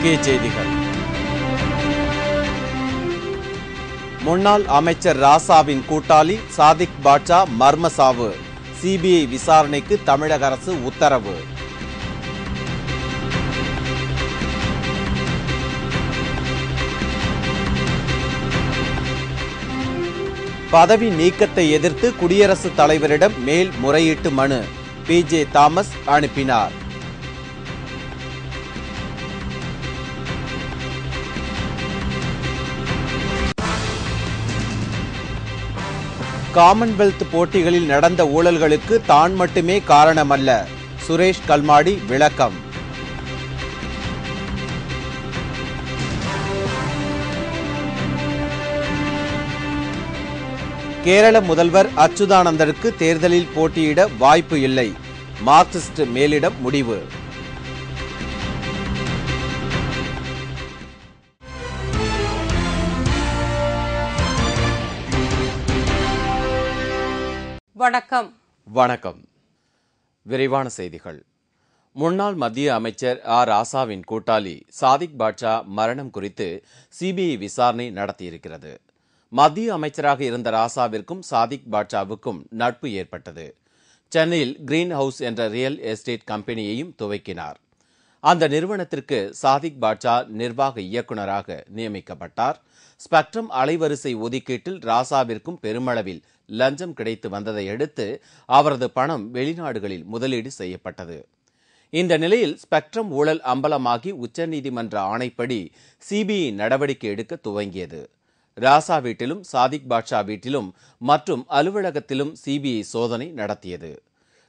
முக்கிய செய்திகள். முன்னாள் அமைச்சர் ராசாவின் கூட்டாளி சாதிக் பாட்சா மர்ம சாவு சிபிஐ விசாரணைக்கு தமிழக அரசு உத்தரவு. பதவி நீக்கத்தை எதிர்த்து குடியரசுத் தலைவரிடம் மேல் முறையீட்டு மனு. பி. ஜே. தாமஸ் அனுப்பினார். காமன்வெல்த் போட்டிகளில் நடந்த ஊழல்களுக்கு தான் மட்டுமே காரணமல்ல. சுரேஷ் கல்மாடி விளக்கம். கேரள முதல்வர் அச்சுதானந்தருக்கு தேர்தலில் போட்டியிட வாய்ப்பு இல்லை. மார்க்சிஸ்ட் மேலிடம் முடிவு. வணக்கம். வணக்கம். விரைவான செய்திகள். முன்னாள் மத்திய அமைச்சர் ஆர் ராசாவின் கூட்டாளி சாதிக் பாட்சா மரணம் குறித்து சிபிஐ விசாரணை நடத்தியிருக்கிறது. மத்திய அமைச்சராக இருந்த ராசாவிற்கும் சாதிக் பாட்சாவுக்கும் நட்பு ஏற்பட்டது. சென்னையில் கிரீன் ஹவுஸ் என்ற ரியல் எஸ்டேட் கம்பெனியையும் துவக்கினார். அந்த நிறுவனத்திற்கு சாதிக் பாட்சா நிர்வாக இயக்குநராக நியமிக்கப்பட்டார். ஸ்பெக்ட்ரம் அலைவரிசை ஒதுக்கீட்டில் ராசாவிற்கும் பெருமளவில் லஞ்சம் கிடைத்து வந்ததை அடுத்து அவரது பணம் வெளிநாடுகளில் முதலீடு செய்யப்பட்டது. இந்த நிலையில் ஸ்பெக்ட்ரம் ஊழல் அம்பலமாகி உச்சநீதிமன்ற ஆணைப்படி சிபிஐ நடவடிக்கை எடுக்க துவங்கியது. ராசா வீட்டிலும் சாதிக் பாட்ஷா வீட்டிலும் மற்றும் அலுவலகத்திலும் சிபிஐ சோதனை நடத்தியது.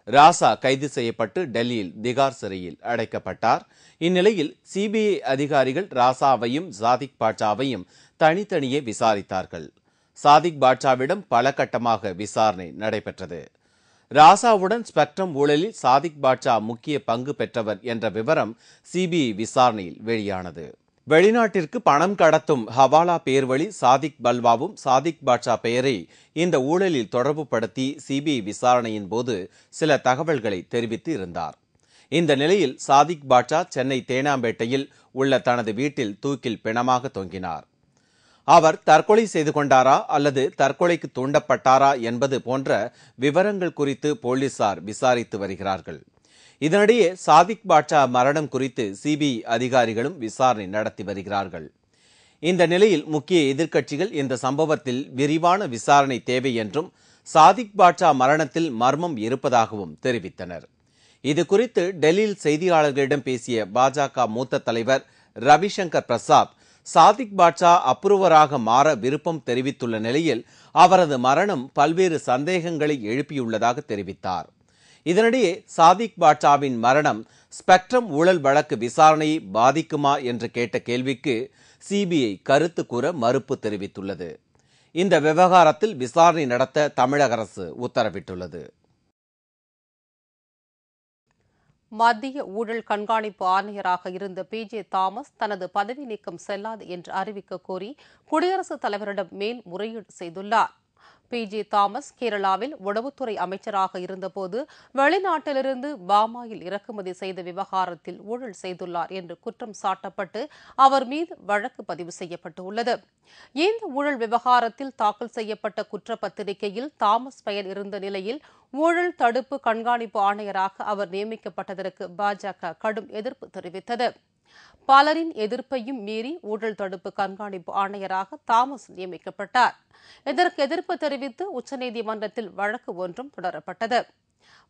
ராசா கைது செய்யப்பட்டு டெல்லியில் திகார் சிறையில் அடைக்கப்பட்டார். இந்நிலையில் சிபிஐ அதிகாரிகள் ராசாவையும் சாதிக் பாட்சாவையும் தனித்தனியே விசாரித்தார்கள். சாதிக் பாட்சாவிடம் பல கட்டமாக விசாரணை நடைபெற்றது. ராசாவுடன் ஸ்பெக்ட்ரம் ஊழலில் சாதிக் பாட்சா முக்கிய பங்கு பெற்றவர் என்ற விவரம் சிபிஐ விசாரணையில் வெளியானது. வெளிநாட்டிற்கு பணம் கடத்தும் ஹவாலா பேர்வழி சாதிக் பல்வாவும் சாதிக் பாட்சா பெயரை இந்த ஊழலில் தொடர்புபடுத்தி சிபிஐ விசாரணையின் போது சில தகவல்களை தெரிவித்து இருந்தார். இந்த நிலையில் சாதிக் பாட்சா சென்னை தேனாம்பேட்டையில் உள்ள தனது வீட்டில் தூக்கில் பிணமாக தொங்கினார். அவர் தற்கொலை செய்து கொண்டாரா அல்லது தற்கொலைக்கு தூண்டப்பட்டாரா என்பது போன்ற விவரங்கள் குறித்து போலீசார் விசாரித்து வருகிறார்கள். இதனிடையே சாதிக் பாட்சா மரணம் குறித்து சிபிஐ அதிகாரிகளும் விசாரணை நடத்தி வருகிறார்கள். இந்த நிலையில் முக்கிய எதிர்க்கட்சிகள் இந்த சம்பவத்தில் விரிவான விசாரணை தேவை என்றும் சாதிக் பாட்சா மரணத்தில் மர்மம் இருப்பதாகவும் தெரிவித்தனர். இது குறித்து டெல்லியில் செய்தியாளர்களிடம் பேசிய பாஜக மூத்த தலைவர் ரவிசங்கர் பிரசாத் சாதிக் பாட்சா அப்ரூவராக மாற விருப்பம் தெரிவித்துள்ள நிலையில் அவரது மரணம் பல்வேறு சந்தேகங்களை எழுப்பியுள்ளதாக தெரிவித்தார். இதனிடையே சாதிக் பாட்சாவின் மரணம் ஸ்பெக்ட்ரம் ஊழல் வழக்கு விசாரணையை பாதிக்குமா என்று கேட்ட கேள்விக்கு சிபிஐ கருத்து கூற மறுப்பு தெரிவித்துள்ளது. இந்த விவகாரத்தில் விசாரணை நடத்த தமிழக அரசு உத்தரவிட்டுள்ளது. மத்திய ஊழல் கண்காணிப்பு ஆணையராக இருந்த பி. ஜே. தாமஸ் தனது பதவி நீக்கம் செல்லாது என்று அறிவிக்க கோரி குடியரசுத் தலைவரிடம் மேல் முறையீடு செய்துள்ளார். பி. ஜே. தாமஸ் கேரளாவில் உணவுத்துறை அமைச்சராக இருந்தபோது வெளிநாட்டிலிருந்து பாமாயில் இறக்குமதி செய்த விவகாரத்தில் ஊழல் செய்துள்ளார் என்று குற்றம் சாட்டப்பட்டு அவர் மீது வழக்கு பதிவு செய்யப்பட்டுள்ளது. இந்த ஊழல் விவகாரத்தில் தாக்கல் செய்யப்பட்ட குற்றப்பத்திரிகையில் தாமஸ் பெயர் இருந்த நிலையில் ஊழல் தடுப்பு கண்காணிப்பு ஆணையராக அவர் நியமிக்கப்பட்டதற்கு பாஜக கடும் எதிர்ப்பு தெரிவித்தது. பலரின் எதிர்ப்பையும் மீறி ஊழல் தடுப்பு கண்காணிப்பு ஆணையராக தாமஸ் நியமிக்கப்பட்டார். இதற்கு எதிர்ப்பு தெரிவித்து உச்சநீதிமன்றத்தில் வழக்கு ஒன்றும் தொடரப்பட்டது.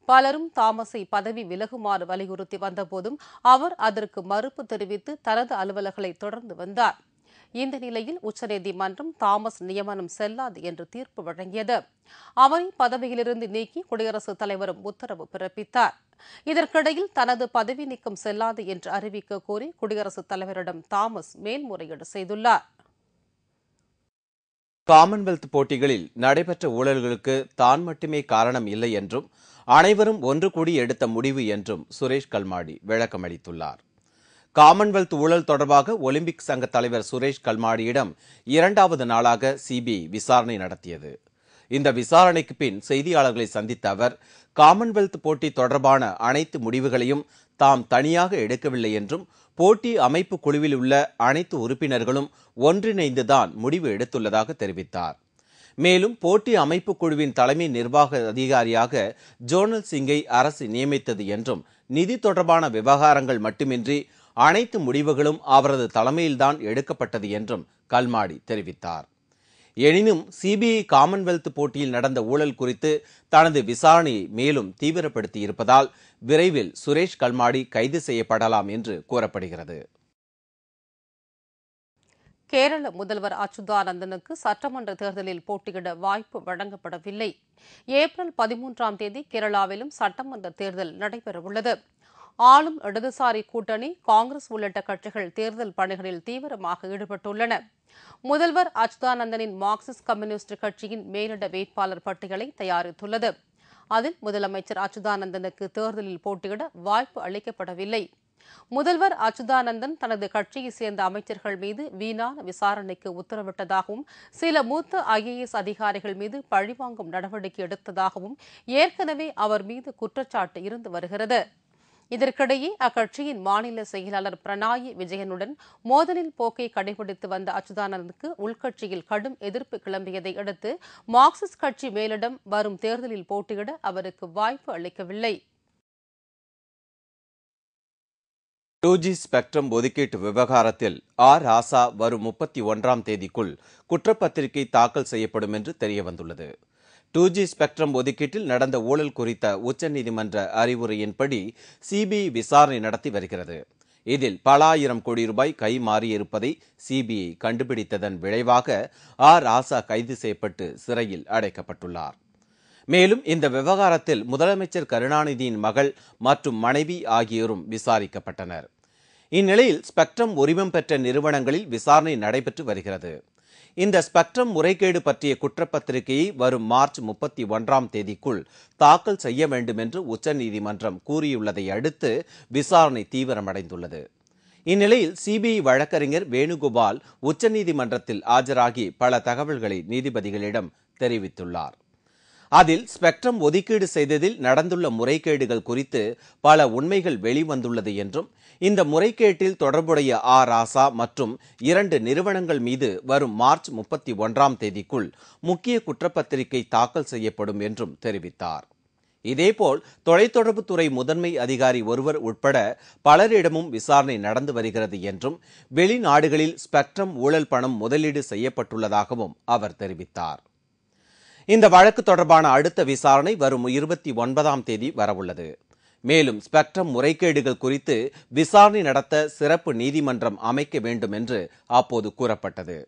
பலரும் தாமஸை பதவி விலகுமாறு வலியுறுத்தி வந்தபோதும் அவர் அதற்கு மறுப்பு தெரிவித்து தனது அலுவலர்களை தொடர்ந்து வந்தார். இந்த நிலையில் உச்சநீதிமன்றம் தாமஸ் நியமனம் செல்லாது என்று தீர்ப்பு வழங்கியது. அவரை பதவியிலிருந்து நீக்கி குடியரசுத் தலைவரும் உத்தரவு பிறப்பித்தார். இதற்கிடையில் தனது பதவி நீக்கம் செல்லாது என்று அறிவிக்க கோரி குடியரசுத் தலைவரிடம் தாமஸ் மேல்முறையீடு செய்துள்ளார். காமன்வெல்த் போட்டிகளில் நடைபெற்ற ஊழல்களுக்கு தான் மட்டுமே காரணம் இல்லை என்றும் அனைவரும் ஒன்று கூடி எடுத்த முடிவு என்றும் சுரேஷ் கல்மாடி விளக்கமளித்துள்ளார் காமன்வெல்த் ஊழல் தொடர்பாக ஒலிம்பிக் சங்க தலைவர் சுரேஷ் கல்மாடியிடம் இரண்டாவது நாளாக சிபிஐ விசாரணை நடத்தியது. இந்த விசாரணைக்கு பின் செய்தியாளர்களை சந்தித்த அவர் காமன்வெல்த் போட்டி தொடர்பான அனைத்து முடிவுகளையும் தாம் தனியாக எடுக்கவில்லை என்றும் போட்டி அமைப்பு குழுவில் உள்ள அனைத்து உறுப்பினர்களும் ஒன்றிணைந்துதான் முடிவு எடுத்துள்ளதாக தெரிவித்தார். மேலும் போட்டி அமைப்பு குழுவின் தலைமை நிர்வாக அதிகாரியாக ஜோனல் சிங்கை அரசு நியமித்தது என்றும் நிதி தொடர்பான விவகாரங்கள் மட்டுமின்றி அனைத்து முடிவுகளும் அவரது தலைமையில்தான் எடுக்கப்பட்டது என்றும் கல்மாடி தெரிவித்தார். எனினும் சிபிஐ காமன்வெல்த் போட்டியில் நடந்த ஊழல் குறித்து தனது விசாரணையை மேலும் தீவிரப்படுத்தி இருப்பதால் விரைவில் சுரேஷ் கல்மாடி கைது செய்யப்படலாம் என்று கூறப்படுகிறது. கேரள முதல்வர் அச்சுதானந்தனுக்கு சட்டமன்ற தேர்தலில் போட்டியிட வாய்ப்பு வழங்கப்படவில்லை. ஏப்ரல் பதிமூன்றாம் தேதி கேரளாவிலும் சட்டமன்ற தேர்தல் நடைபெறவுள்ளது. ஆளும் இடதுசாரி கூட்டணி காங்கிரஸ் உள்ளிட்ட கட்சிகள் தேர்தல் பணிகளில் தீவிரமாக ஈடுபட்டுள்ளன. முதல்வர் அச்சுதானந்தனின் மார்க்சிஸ்ட் கம்யூனிஸ்ட் கட்சியின் மேலிட வேட்பாளர் பட்டியலை தயாரித்துள்ளது. அதில் முதலமைச்சர் அச்சுதானந்தனுக்கு தேர்தலில் போட்டியிட வாய்ப்பு அளிக்கப்படவில்லை. முதல்வர் அச்சுதானந்தன் தனது கட்சியைச் சேர்ந்த அமைச்சர்கள் மீது வீணான விசாரணைக்கு உத்தரவிட்டதாகவும் சில மூத்த ஐஏஎஸ் அதிகாரிகள் மீது பழிவாங்கும் நடவடிக்கை எடுத்ததாகவும் ஏற்கனவே அவர் மீது குற்றச்சாட்டு இருந்து வருகிறது. இதற்கிடையே அக்கட்சியின் மாநில செயலாளர் பிரணாயி விஜயனுடன் மோதலில் போக்கை கடைபிடித்து வந்த அச்சுதானந்தனுக்கு உள்கட்சியில் கடும் எதிர்ப்பு கிளம்பியதை அடுத்து மார்க்சிஸ்ட் கட்சி மேலிடம் வரும் தேர்தலில் போட்டியிட அவருக்கு வாய்ப்பு அளிக்கவில்லை. டூ ஜி ஸ்பெக்ட்ரம் ஒதுக்கீட்டு விவகாரத்தில் ஆர் ராசா வரும் முப்பத்தி ஒன்றாம் தேதிக்குள் குற்றப்பத்திரிகை தாக்கல் செய்யப்படும் என்று தெரியவந்துள்ளது. டூ ஜி ஸ்பெக்ட்ரம் ஒதுக்கீட்டில் நடந்த ஊழல் குறித்த உச்சநீதிமன்ற அறிவுரையின்படி சிபிஐ விசாரணை நடத்தி வருகிறது. இதில் பல ஆயிரம் கோடி ரூபாய் கை மாறியிருப்பதை சிபிஐ கண்டுபிடித்ததன் விளைவாக ஆர். ராசா கைது செய்யப்பட்டு சிறையில் அடைக்கப்பட்டுள்ளார். மேலும் இந்த விவகாரத்தில் முதலமைச்சர் கருணாநிதியின் மகள் மற்றும் மனைவி ஆகியோரும் விசாரிக்கப்பட்டனர். இந்நிலையில் ஸ்பெக்ட்ரம் உரிமம் பெற்ற நிறுவனங்களில் விசாரணை நடைபெற்று வருகிறது. இந்த ஸ்பெக்ட்ரம் முறைகேடு பற்றிய குற்றப்பத்திரிகையை வரும் மார்ச் முப்பத்தி ஒன்றாம் தேதிக்குள் தாக்கல் செய்ய வேண்டும் என்று உச்சநீதிமன்றம் கூறியுள்ளதை அடுத்து விசாரணை தீவிரமடைந்துள்ளது. இந்நிலையில் சிபிஐ வழக்கறிஞர் வேணுகோபால் உச்சநீதிமன்றத்தில் ஆஜராகி பல தகவல்களை நீதிபதிகளிடம் தெரிவித்துள்ளார். அதில் ஸ்பெக்ட்ரம் ஒதுக்கீடு செய்ததில் நடந்துள்ள முறைகேடுகள் குறித்து பல உண்மைகள் வெளிவந்துள்ளது என்றும் இந்த முறைகேட்டில் தொடர்புடைய ஆ ராசா மற்றும் இரண்டு நிறுவனங்கள் மீது வரும் மார்ச் முப்பத்தி ஒன்றாம் தேதிக்குள் முக்கிய குற்றப்பத்திரிகை தாக்கல் செய்யப்படும் என்றும் தெரிவித்தார். இதேபோல் தொலைத்தொடர்புத்துறை முதன்மை அதிகாரி ஒருவர் உட்பட பலரிடமும் விசாரணை நடந்து வருகிறது என்றும் வெளிநாடுகளில் ஸ்பெக்ட்ரம் ஊழல் பணம் முதலீடு செய்யப்பட்டுள்ளதாகவும் அவர் தெரிவித்தார். இந்த வழக்கு தொடர்பான அடுத்த விசாரணை வரும் இருபத்தி ஒன்பதாம் தேதி வரவுள்ளது. மேலும் ஸ்பெக்ட்ரம் முறைகேடுகள் குறித்து விசாரணை நடத்த சிறப்பு நீதிமன்றம் அமைக்க வேண்டும் என்று அப்போது கூறப்பட்டது.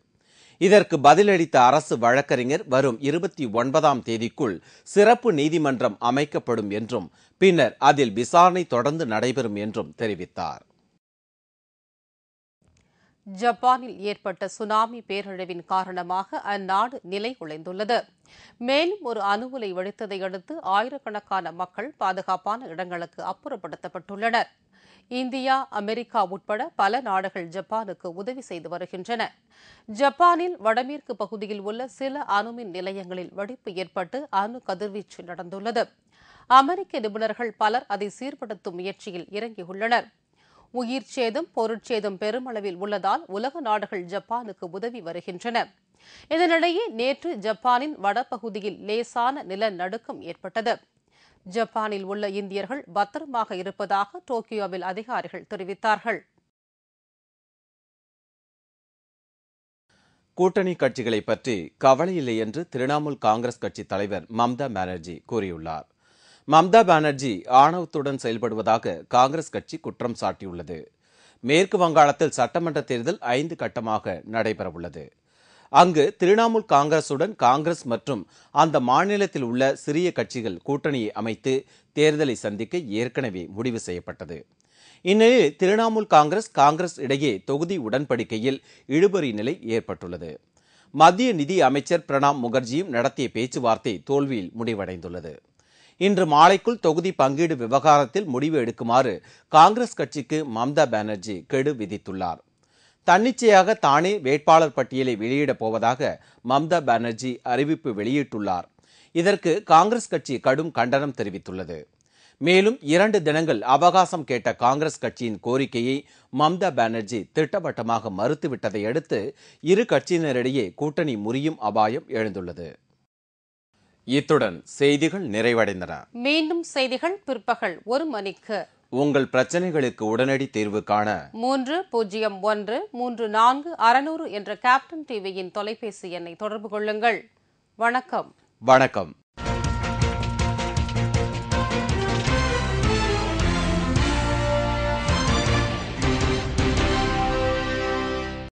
இதற்கு பதிலளித்த அரசு வழக்கறிஞர் வரும் இருபத்தி ஒன்பதாம் தேதிக்குள் சிறப்பு நீதிமன்றம் அமைக்கப்படும் என்றும் பின்னர் அதில் விசாரணை தொடர்ந்து நடைபெறும் என்றும் தெரிவித்தார். ஜப்பானில் ஏற்பட்ட சுனாமி பேரழிவின் காரணமாக அந்நாடு நிலைகுலைந்துள்ளது. மேலும் ஒரு அணுவுலை வெடித்ததை அடுத்து ஆயிரக்கணக்கான மக்கள் பாதுகாப்பான இடங்களுக்கு அப்புறப்படுத்தப்பட்டுள்ளனர். இந்தியா அமெரிக்கா உட்பட பல நாடுகள் ஜப்பானுக்கு உதவி செய்து வருகின்றன. ஜப்பானில் வடமேற்கு பகுதியில் உள்ள சில அணுமின் நிலையங்களில் வெடிப்பு ஏற்பட்டு அணு கதிர்வீச்சு நடந்துள்ளது. அமெரிக்க நிபுணர்கள் பலர் அதை சீர்படுத்தும் முயற்சியில் இறங்கியுள்ளனர். உயிர் சேதம் பொருட்சேதம் பெருமளவில் உள்ளதால் உலக நாடுகள் ஜப்பானுக்கு உதவி வருகின்றன. இதனிடையே நேற்று ஜப்பானின் வடபகுதியில் லேசான நிலநடுக்கம் ஏற்பட்டது. ஜப்பானில் உள்ள இந்தியர்கள் பத்திரமாக இருப்பதாக டோக்கியோவில் அதிகாரிகள் தெரிவித்தார்கள். கூட்டணி கட்சிகளை பற்றி கவலையில்லை என்று திரிணாமுல் காங்கிரஸ் கட்சி தலைவர் மம்தா பானர்ஜி கூறியுள்ளார். மம்தா பானர்ஜி ஆணவத்துடன் செயல்படுவதாக காங்கிரஸ் கட்சி குற்றம் சாட்டியுள்ளது. மேற்கு வங்காளத்தில் சட்டமன்ற தேர்தல் ஐந்து கட்டமாக நடைபெறவுள்ளது. அங்கு திரிணாமுல் காங்கிரசுடன் காங்கிரஸ் மற்றும் அந்த மாநிலத்தில் உள்ள சிறிய கட்சிகள் கூட்டணியை அமைத்து தேர்தலை சந்திக்க ஏற்கனவே முடிவு செய்யப்பட்டது. இந்நிலையில் திரிணாமுல் காங்கிரஸ் காங்கிரஸ் இடையே தொகுதி உடன்படிக்கையில் இழுபறி நிலை ஏற்பட்டுள்ளது. மத்திய நிதி அமைச்சர் பிரணாப் முகர்ஜியும் நடத்திய பேச்சுவார்த்தை தோல்வியில் முடிவடைந்துள்ளது. இன்று மாலைக்குள் தொகுதி பங்கீடு விவகாரத்தில் முடிவு எடுக்குமாறு காங்கிரஸ் கட்சிக்கு மம்தா பானர்ஜி கெடு விதித்துள்ளார். தன்னிச்சையாக தானே வேட்பாளர் பட்டியலை வெளியிடப் போவதாக மம்தா பானர்ஜி அறிவிப்பு வெளியிட்டுள்ளார். இதற்கு காங்கிரஸ் கட்சி கடும் கண்டனம் தெரிவித்துள்ளது. மேலும் இரண்டு தினங்கள் அவகாசம் கேட்ட காங்கிரஸ் கட்சியின் கோரிக்கையை மம்தா பானர்ஜி திட்டவட்டமாக மறுத்துவிட்டதை அடுத்து இரு கட்சியினரிடையே கூட்டணி முறியும் அபாயம் எழுந்துள்ளது. இத்துடன் செய்திகள் நிறைவடைந்தன. மீண்டும் செய்திகள் பிற்பகல் ஒரு மணிக்கு. உங்கள் பிரச்சனைகளுக்கு உடனடி தீர்வு காண மூன்று பூஜ்ஜியம் ஒன்று மூன்று நான்கு அறுநூறு என்ற கேப்டன் டிவியின் தொலைபேசி எண்ணை தொடர்பு கொள்ளுங்கள். வணக்கம். வணக்கம்.